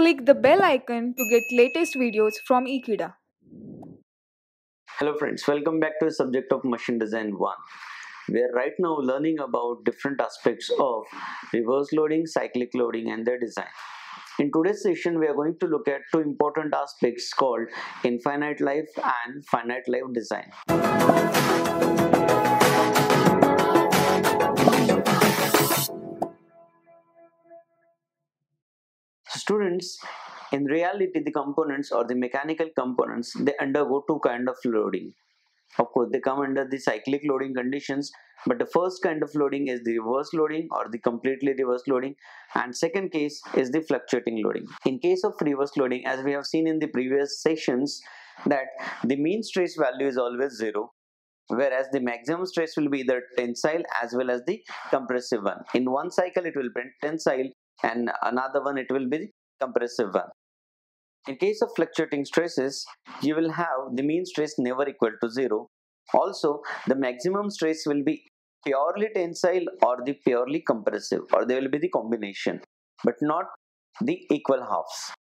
Click the bell icon to get latest videos from Ekeeda. Hello friends, welcome back to the subject of machine design 1. We are right now learning about different aspects of reverse loading, cyclic loading and their design. In today's session, we are going to look at two important aspects called infinite life and finite life design. Students, in reality, the components or the mechanical components, they undergo two kind of loading. Of course, they come under the cyclic loading conditions, but the first kind of loading is the reverse loading or the completely reverse loading, and second case is the fluctuating loading. In case of reverse loading, as we have seen in the previous sessions, that the mean stress value is always zero whereas the maximum stress will be either tensile as well as the compressive one. In one cycle it will be tensile and another one it will be compressive one. In case of fluctuating stresses, you will have the mean stress never equal to zero. Also, the maximum stress will be purely tensile or the purely compressive or they will be the combination but not the equal halves.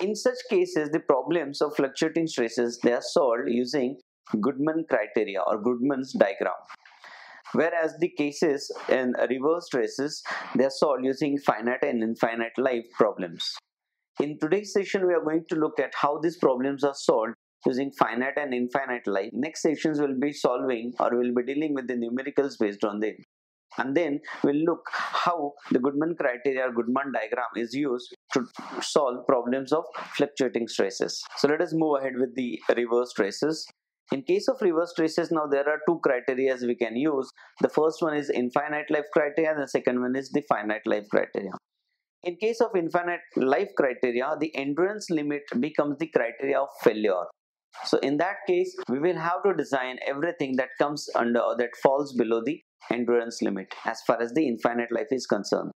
In such cases, the problems of fluctuating stresses they are solved using Goodman criteria or Goodman's diagram. Whereas the cases in reverse stresses, they are solved using finite and infinite life problems. In today's session, we are going to look at how these problems are solved using finite and infinite life. Next sessions will be solving or will be dealing with the numericals based on them. And then we'll look how the Goodman criteria or Goodman diagram is used to solve problems of fluctuating stresses. So let us move ahead with the reverse stresses. In case of reverse stresses, now there are two criteria we can use. The first one is infinite life criteria and the second one is the finite life criteria. In case of infinite life criteria, the endurance limit becomes the criteria of failure. So in that case, we will have to design everything that comes under or that falls below the endurance limit as far as the infinite life is concerned.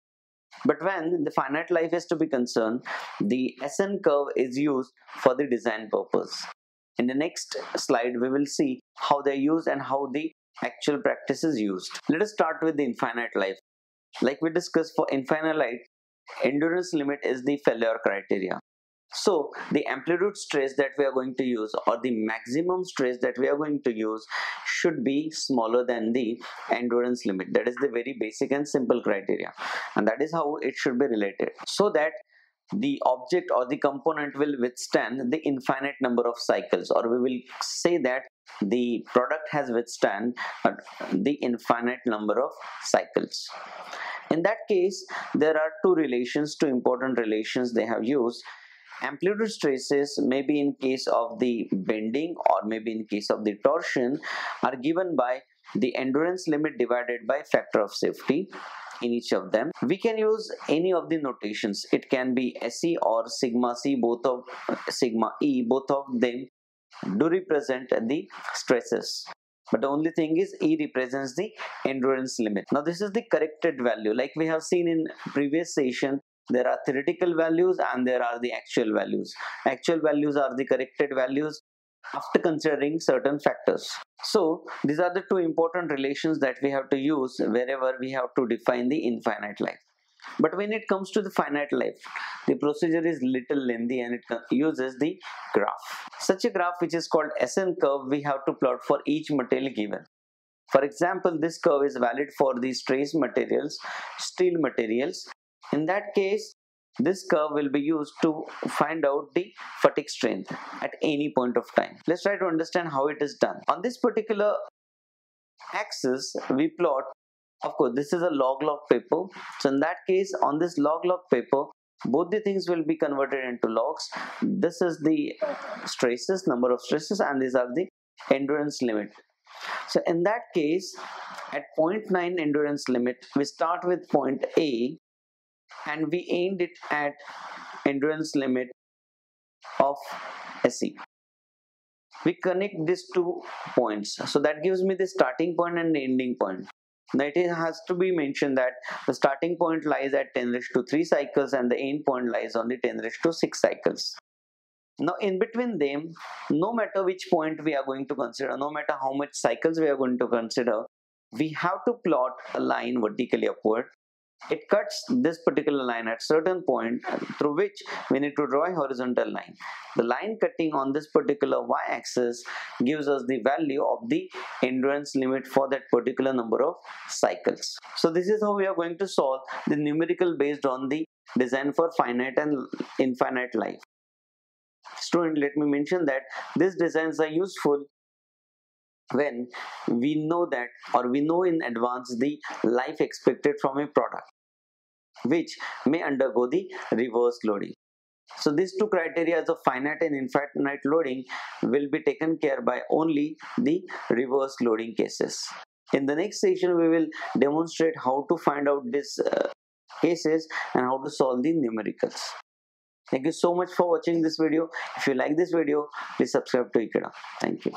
But when the finite life is to be concerned, the SN curve is used for the design purpose. In the next slide, we will see how they're used and how the actual practice is used. Let us start with the infinite life. Like we discussed for infinite life, endurance limit is the failure criteria. So the amplitude stress that we are going to use or the maximum stress that we are going to use should be smaller than the endurance limit. That is the very basic and simple criteria and that is how it should be related so that the object or the component will withstand the infinite number of cycles. Or we will say that the product has withstand uh, the infinite number of cycles. In that case there are two relations two important relations they have used. Amplitude stresses maybe in case of the bending or maybe in case of the torsion are given by the endurance limit divided by factor of safety in each of them. We can use any of the notations. It can be se or sigma c both of sigma e both of them do represent the stresses. But the only thing is e represents the endurance limit. Now this is the corrected value. Like we have seen in previous session there are theoretical values and there are the actual values. Actual values are the corrected values after considering certain factors. So these are the two important relations that we have to use wherever we have to define the infinite life. But when it comes to the finite life the procedure is little lengthy and it uses the graph. Such a graph which is called SN curve we have to plot for each material given. For example this curve is valid for these trace materials steel materials. In that case this curve will be used to find out the fatigue strength at any point of time. Let's try to understand how it is done. On this particular axis, we plot, of course, this is a log-log paper. So in that case, on this log-log paper, both the things will be converted into logs. This is the stresses, number of stresses, and these are the endurance limit. So in that case, at 0.9 endurance limit, we start with point A and we aimed it at endurance limit of SE. We connect these two points. So that gives me the starting point and the ending point. Now it has to be mentioned that the starting point lies at 10 raised to 3 cycles and the end point lies on the 10 raised to 6 cycles. Now in between them, no matter which point we are going to consider, no matter how much cycles we are going to consider, we have to plot a line vertically upward it cuts this particular line at certain point through which we need to draw a horizontal line. The line cutting on this particular y-axis gives us the value of the endurance limit for that particular number of cycles. So this is how we are going to solve the numerical based on the design for finite and infinite life. Student let me mention that these designs are useful when we know that or we know in advance the life expected from a product which may undergo the reverse loading. So these two criteria of finite and infinite loading will be taken care by only the reverse loading cases. In the next session we will demonstrate how to find out these uh, cases and how to solve the numericals. Thank you so much for watching this video. If you like this video please subscribe to Ekeeda thank you